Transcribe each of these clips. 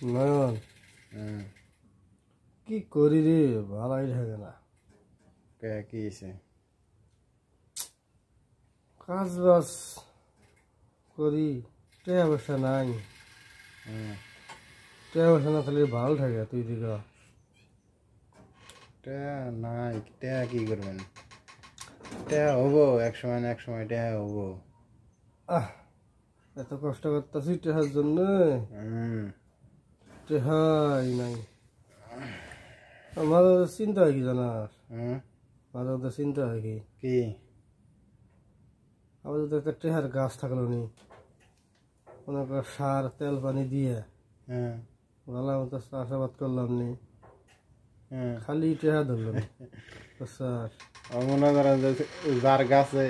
নয়ন। কি করি রে ভালোই থাকে না। কে কি হয়েছে কাজ বাজ করি টাকা পয়সা নাই। হুম টাকা পয়সা না থাকলে ভালো থাকে তুই দিকে টা নাই টা কি করবেন? টা হব এক সময় না এক সময় টা হব। আহ এত কষ্ট করতেছি টেহার জন্য। হুম টেহাই নাই। মাঝে চিন্তা হয় কি হুম? মাঝে মাঝে চিন্তা হয় কি? কি? আবার যদি একটা টেহার গাছ থাকল নি। কর সার তেল পানি দিয়ে হ্যাঁ ভালো মতো চাষাবাদ করলাম নি। খালি টেহা ধরলো নি। বুঝছাস? আর মনে করেন যার গাছে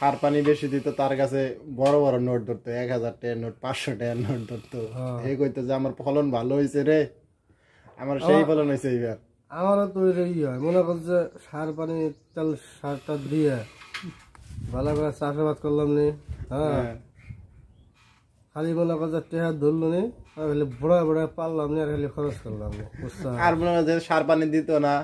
সার পানি বেশি দিত তার কাছে বড় বড় নোট ধরতো এক হাজার টাকার নোট পাঁচশো টাকার নোট ধরতো হ্যাঁ। এই কইতো যে আমার ফলন ভালো হয়েছে রে আমার সেই ফলন হয়েছে এইবার আমারও তো এই হয় মনে কর যে সার পানি তেল সারটা দিয়ে ভালো করে চাষাবাদ করলাম নি হ্যাঁ হ্যাঁ। খালি মনে কর যে টেহা ধরলো নি আর খালি বড় বড় পারলাম নি আর খালি খরচ করলাম? আর মনে যে সার পানি দিত না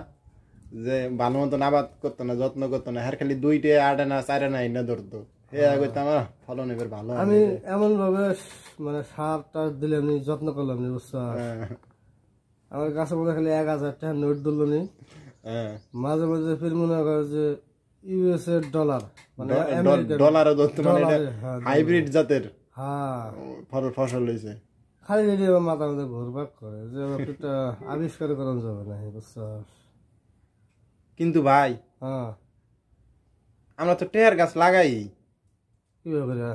যে ভালো মতন আবাদ করতো না যত্ন করতো না হ্যাঁ খালি দুইটে আটে না চারে না ইনা ধরতো। হে কইতাম আমার ফলন এবার ভালো আমি এমন ভাবে মানে সার টার দিলাম নি যত্ন করলাম নি হ্যাঁ, আমার গাছে মনে খালি এক হাজার টাকা নোট ধরলো নি। হ্যাঁ। মাঝে মাঝে ফির মনে কর যে ইউএস এর ডলার মানে মানে ডলারে, হ্যাঁ, হাইব্রিড জাতের হ্যাঁ। ফসল হয়েছে খালি মাথা মধ্যে ঘুরবাক করে যে আবিষ্কার করানো যাবে না বুঝছাস কিন্তু ভাই হ্যাঁ। আমরা তো টেয়ার গাছ লাগাই। কীভাবে করে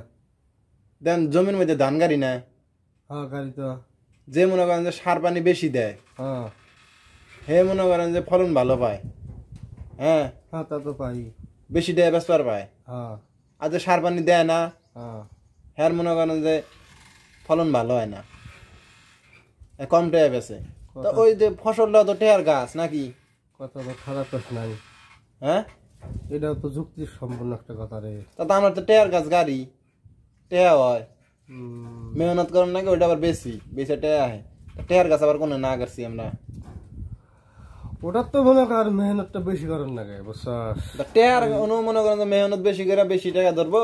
দেন জমির মধ্যে ধান গাড়ি না হ্যাঁ গাড়ি তো। যে মনে করেন যে সার পানি বেশি দেয় হ্যাঁ। হে মনে করেন যে ফলন ভালো পায়। হ্যাঁ হ্যাঁ তা তো পাই। বেশি দেয় বেসবার পায়। হ্যাঁ। আর যে সার পানি দেয় না হ্যাঁ। হ্যার মনে করেন যে ফলন ভালো হয় না। কম টেয়া বেছে তো ওই যে ফসলটা তো টেয়ার গাছ নাকি? কথা তো খারাপ কথা নাই। হ্যাঁ? এটা তো যুক্তি সম্পূর্ণ একটা কথা রে। তা আমার তো টেয়ার গাছ গাড়ি। টেয়া হয়। মেহনত করেন নাকি ওইটা আবার বেশি। বেশি টেয়া হয়। টেয়ার গাছ আবার কোনো না করছি আমরা? ওটার তো মনে কর মেহনতটা বেশি করেন বুঝছাস? টেয়ার অনু মনে করেন মেহনত বেশি করে বেশি টাকা ধরবো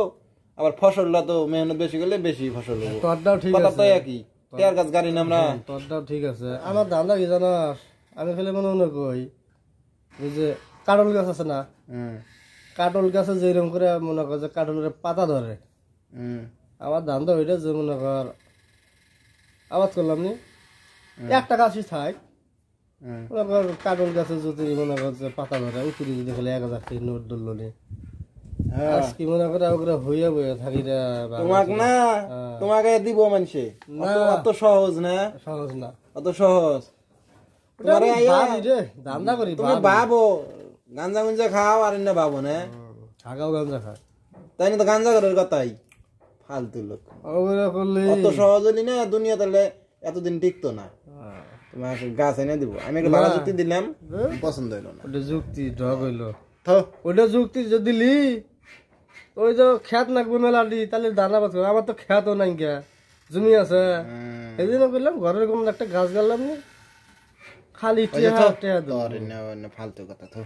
আবার ফসলটা তো মেহনত বেশি করলে বেশি ফসল হব। তোরটাও ঠিক আছে। তো একই। টেয়ার গাছ গাড়ি না আমরা? তোরটাও ঠিক আছে। আমার ধান্দা কি জানাস? আমি ফেলে মনে মনে কই যে কাটল গাছ আছে না কাটল গাছে যেরকম করে মনে কর যে কাটলের পাতা ধরে আমার ধান্দা ওইটা যে মনে কর আবাদ করলাম নি। একটা গাছই থাক মনে কর কাটল গাছে যদি মনে কর যে পাতা ধরে উপরে যদি খালি এক হাজার টাকা নোট ধরলো নি। হ্যাঁ। আজকে মনে করে ওগুলো হইয়া বইয়া থাকি তোমাক না তোমাকে দিব মানুষে অত সহজ না? সহজ না। অত সহজ তোমারে আইয়া ভাবি রে ধান্দা করি তুমি ভাবো। গাঞ্জা গুঞ্জা খাও আর না ভাবো না? হাগাও গাঞ্জা খায়। তাই না তো গাঞ্জা করার কথাই? ফালতু লোক। অত সহজ হলি না দুনিয়া তাহলে এতদিন টিকতো না। তোমার গাছ এনে দিব। আমি একটা ভালো যুক্তি দিলাম পছন্দ হইল না। ওটা যুক্তি ঢক হইল। ওটা যুক্তি যদি দিলি ওই যে খ্যাত নাকবো মেলা দি তাহলে দানা পাত আমার তো খ্যাতও নাই কে জমি আছে। এই জন্য করলাম ঘরের কোন একটা গাছ গাড়লাম নি। खालि फाल्तु कथा थो।